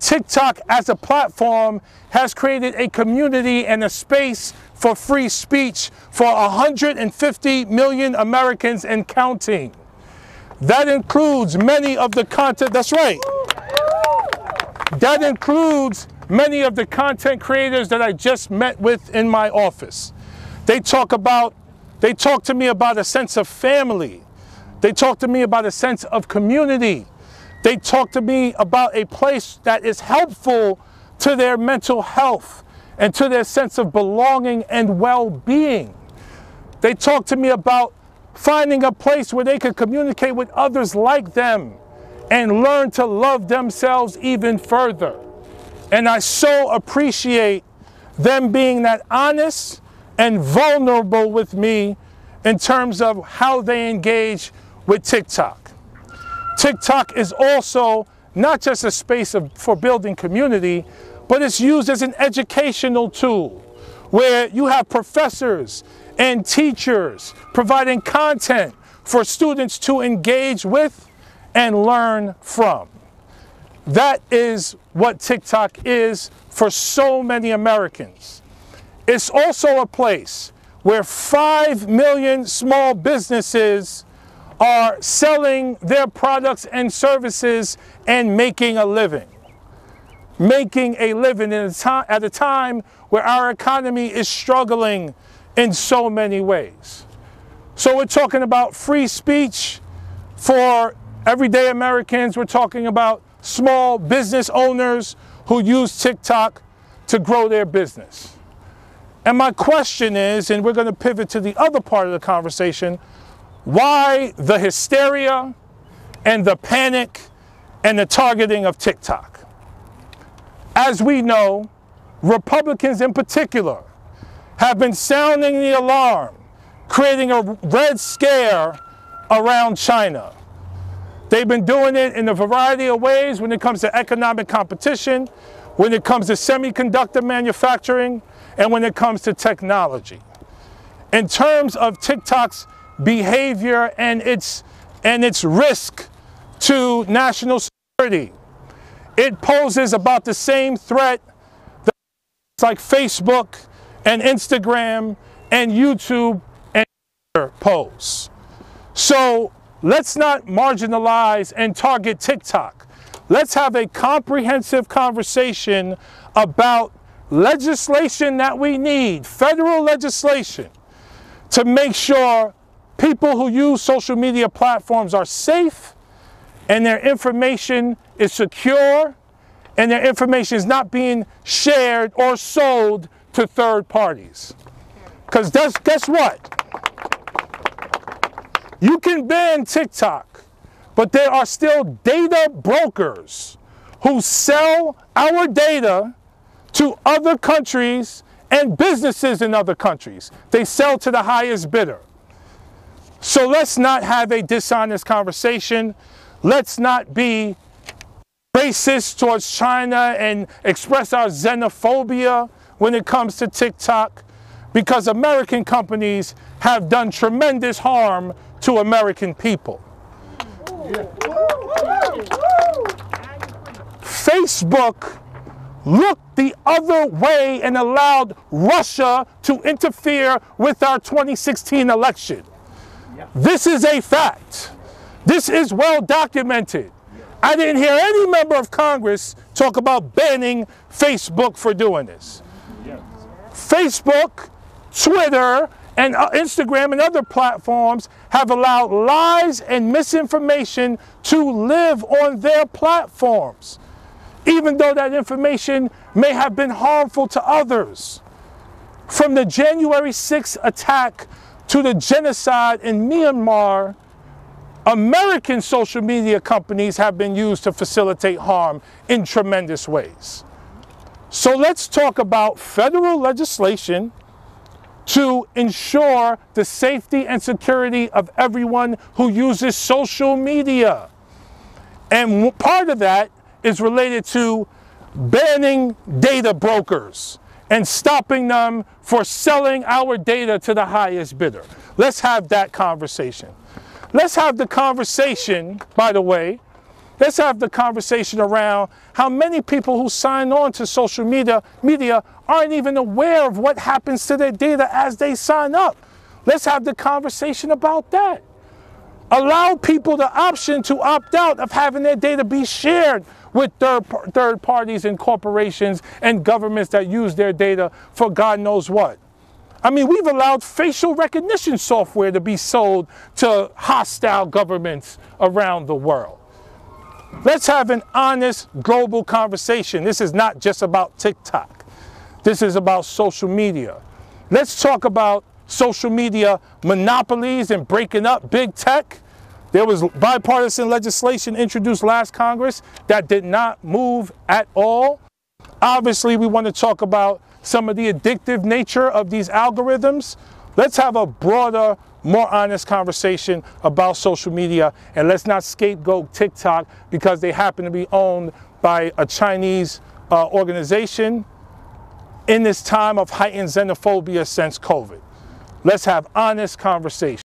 TikTok as a platform has created a community and a space for free speech for 150 million Americans and counting. That includes many of the content, that's right. That includes many of the content creators that I just met with in my office. They talk about, they talk to me about a sense of family. They talk to me about a sense of community. They talk to me about a place that is helpful to their mental health and to their sense of belonging and well-being. They talk to me about finding a place where they can communicate with others like them and learn to love themselves even further. And I so appreciate them being that honest and vulnerable with me in terms of how they engage with TikTok. TikTok is also not just a space of, for building community, but it's used as an educational tool where you have professors and teachers providing content for students to engage with and learn from. That is what TikTok is for so many Americans. It's also a place where 5 million small businesses are selling their products and services and making a living. Making a living a at a time where our economy is struggling in so many ways. So we're talking about free speech for everyday Americans. We're talking about small business owners who use TikTok to grow their business. And my question is, and we're going to pivot to the other part of the conversation, why the hysteria and the panic and the targeting of TikTok? As we know, Republicans in particular have been sounding the alarm, creating a red scare around China. They've been doing it in a variety of ways when it comes to economic competition, when it comes to semiconductor manufacturing, and when it comes to technology. In terms of TikTok's behavior and its, and its risk to national security. It poses about the same threat that like Facebook and Instagram and YouTube and Twitter pose. So let's not marginalize and target TikTok. Let's have a comprehensive conversation about legislation that we need, federal legislation, to make sure people who use social media platforms are safe and their information is secure and their information is not being shared or sold to third parties. Because guess what? You can ban TikTok, but there are still data brokers who sell our data to other countries and businesses in other countries. They sell to the highest bidder. So let's not have a dishonest conversation. Let's not be racist towards China and express our xenophobia when it comes to TikTok because American companies have done tremendous harm to American people. Facebook looked the other way and allowed Russia to interfere with our 2016 election. This is a fact. This is well documented. I didn't hear any member of Congress talk about banning Facebook for doing this. Facebook, Twitter, and uh, Instagram and other platforms have allowed lies and misinformation to live on their platforms, even though that information may have been harmful to others. From the January 6th attack to the genocide in Myanmar, American social media companies have been used to facilitate harm in tremendous ways. So let's talk about federal legislation to ensure the safety and security of everyone who uses social media. And part of that is related to banning data brokers and stopping them for selling our data to the highest bidder. Let's have that conversation. Let's have the conversation, by the way, Let's have the conversation around how many people who sign on to social media, media aren't even aware of what happens to their data as they sign up. Let's have the conversation about that. Allow people the option to opt out of having their data be shared with third, third parties and corporations and governments that use their data for God knows what. I mean, we've allowed facial recognition software to be sold to hostile governments around the world. Let's have an honest global conversation. This is not just about TikTok. This is about social media. Let's talk about social media monopolies and breaking up big tech. There was bipartisan legislation introduced last Congress that did not move at all. Obviously, we want to talk about some of the addictive nature of these algorithms. Let's have a broader, more honest conversation about social media and let's not scapegoat TikTok because they happen to be owned by a Chinese uh, organization in this time of heightened xenophobia since COVID. Let's have honest conversation.